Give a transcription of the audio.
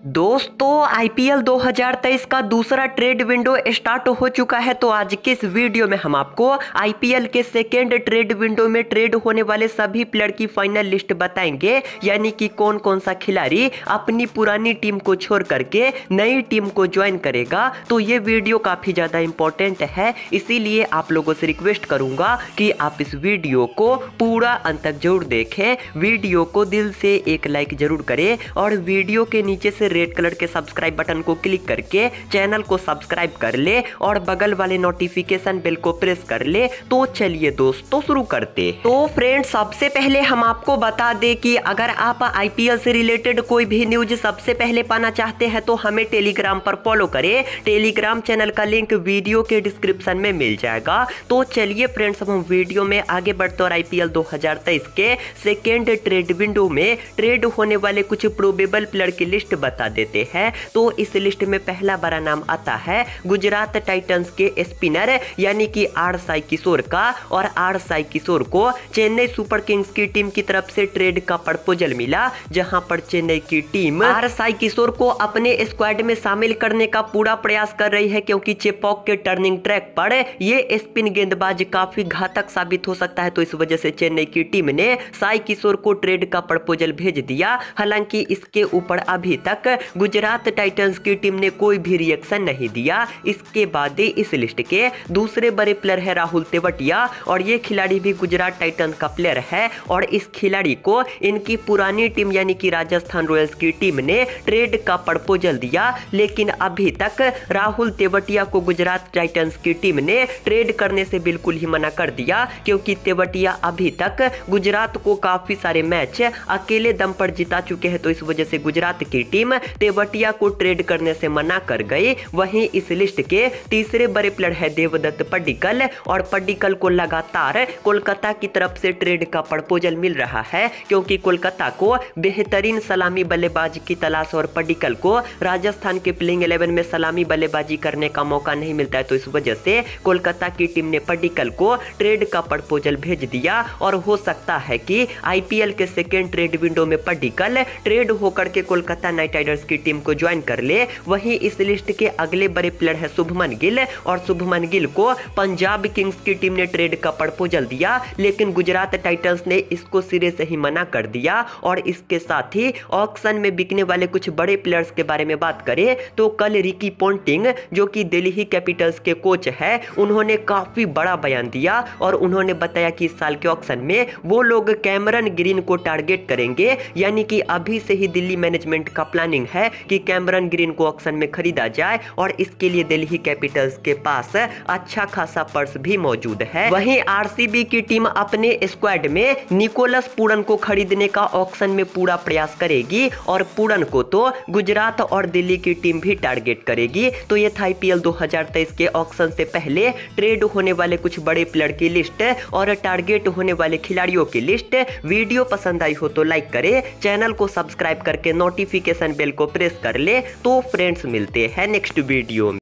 दोस्तों आईपीएल 2023 का दूसरा ट्रेड विंडो स्टार्ट हो चुका है तो आज के इस वीडियो में हम आपको आईपीएल के सेकेंड ट्रेड विंडो में ट्रेड होने वाले सभी प्लेयर की फाइनल लिस्ट बताएँगे, यानी कि कौन कौन सा खिलाड़ी अपनी पुरानी टीम को छोड़ करके नई टीम को ज्वाइन करेगा। तो ये वीडियो काफ़ी ज़्यादा इंपॉर्टेंट है, इसीलिए आप लोगों से रिक्वेस्ट करूँगा कि आप इस वीडियो को पूरा अंत तक ज़रूर देखें। वीडियो को दिल से एक लाइक ज़रूर करें और वीडियो के नीचे से रेड कलर के सब्सक्राइब बटन को क्लिक करके चैनल को सब्सक्राइब कर ले और बगल वाले नोटिफिकेशन बेल को प्रेस कर ले। तो चलिए दोस्तों, शुरू करते तो फ्रेंड सबसे पहले हम आपको बता दें कि अगर आप आईपीएल से रिलेटेड कोई भी न्यूज़ सबसे पहले पाना चाहते हैं तो हमें टेलीग्राम पर फॉलो करें। टेलीग्राम चैनल का लिंक वीडियो के डिस्क्रिप्शन में मिल जाएगा। तो चलिए फ्रेंड्स, हम वीडियो में आगे बढ़ते और आईपीएल 2023 के सेकेंड ट्रेड विंडो में ट्रेड होने वाले कुछ प्रोबेबल प्लेयर की लिस्ट बता देते हैं। तो इस लिस्ट में पहला बड़ा नाम आता है गुजरात टाइटंस के स्पिनर, यानी कि आर साई किशोर का। और आर साई किशोर को चेन्नई सुपर किंग्स की टीम की तरफ़ से ट्रेड का प्रपोजल मिला, जहाँ पर चेन्नई की टीम आर साई किशोर को अपने स्क्वाड में शामिल करने का पूरा प्रयास कर रही है, क्योंकि चेपॉक के टर्निंग ट्रैक पर ये स्पिन गेंदबाज काफ़ी घातक साबित हो सकता है। तो इस वजह से चेन्नई की टीम ने साई किशोर को ट्रेड का प्रपोजल भेज दिया। हालाँकि इसके ऊपर अभी तक गुजरात टाइटंस की टीम ने कोई भी रिएक्शन नहीं दिया। इसके बाद इस लिस्ट के दूसरे बड़े प्लेयर है राहुल तेवटिया और ये खिलाड़ी भी गुजरात टाइटंस का प्लेयर है और इस खिलाड़ी को इनकी पुरानी टीम यानी कि राजस्थान रॉयल्स की टीम ने ट्रेड का प्रपोजल दिया। लेकिन अभी तक राहुल तेवटिया को गुजरात टाइटंस की टीम ने ट्रेड करने से बिल्कुल ही मना कर दिया, क्योंकि तेवटिया अभी तक गुजरात को काफ़ी सारे मैच अकेले दम पर जिता चुके हैं। तो इस वजह से गुजरात की टीम तेवटिया को ट्रेड करने से मना कर गई वहीं इस लिस्ट के तीसरे बड़े प्लेयर है देवदत्त पड्डिकल और पड्डिकल को लगातार कोलकाता की तरफ़ से ट्रेड का प्रपोजल मिल रहा है, क्योंकि कोलकाता को बेहतरीन सलामी बल्लेबाज की तलाश और पड्डिकल को राजस्थान के प्लेइंग इलेवन में सलामी बल्लेबाजी करने का मौका नहीं मिलता है तो इस वजह से कोलकाता की टीम ने पड्डिकल को ट्रेड का प्रपोजल भेज दिया और हो सकता है कि आईपीएल के सेकेंड ट्रेड विंडो में पड्डिकल ट्रेड होकर के कोलकाता नाइट की टीम को ज्वाइन कर ले। वहीं इस लिस्ट के अगले बड़े प्लेयर है शुभमन गिल और शुभमन गिल को पंजाब किंग्स की टीम ने ट्रेड का प्रपोजल दिया। लेकिन गुजरात टाइटल्स ने इसको सिरे से ही मना कर दिया। और इसके साथ ही ऑक्शन में बिकने वाले कुछ बड़े प्लेयर्स के बारे में बात करें तो कल रिकी पोन्टिंग जो कि दिल्ली कैपिटल्स के कोच है, उन्होंने काफ़ी बड़ा बयान दिया। और उन्होंने बताया कि इस साल के ऑक्शन में वो लोग कैमरन ग्रीन को टारगेट करेंगे। यानी कि अभी से ही दिल्ली मैनेजमेंट का प्लानिंग है कि कैमरन ग्रीन को ऑक्शन में खरीदा जाए और इसके लिए दिल्ली कैपिटल्स के पास अच्छा खासा पर्स भी मौजूद है। वहीं आरसीबी की टीम अपने स्क्वाड में निकोलस पूरन को खरीदने का ऑक्शन में पूरा प्रयास करेगी और पूरन को तो गुजरात और दिल्ली की टीम भी टारगेट करेगी। तो ये था आईपीएल 2023 के ऑक्शन से पहले ट्रेड होने वाले कुछ बड़े प्लेयर की लिस्ट और टारगेट होने वाले खिलाड़ियों की लिस्ट। वीडियो पसंद आई हो तो लाइक करें, चैनल को सब्सक्राइब करके नोटिफिकेशन बेल को प्रेस कर ले तो फ्रेंड्स मिलते हैं नेक्स्ट वीडियो में।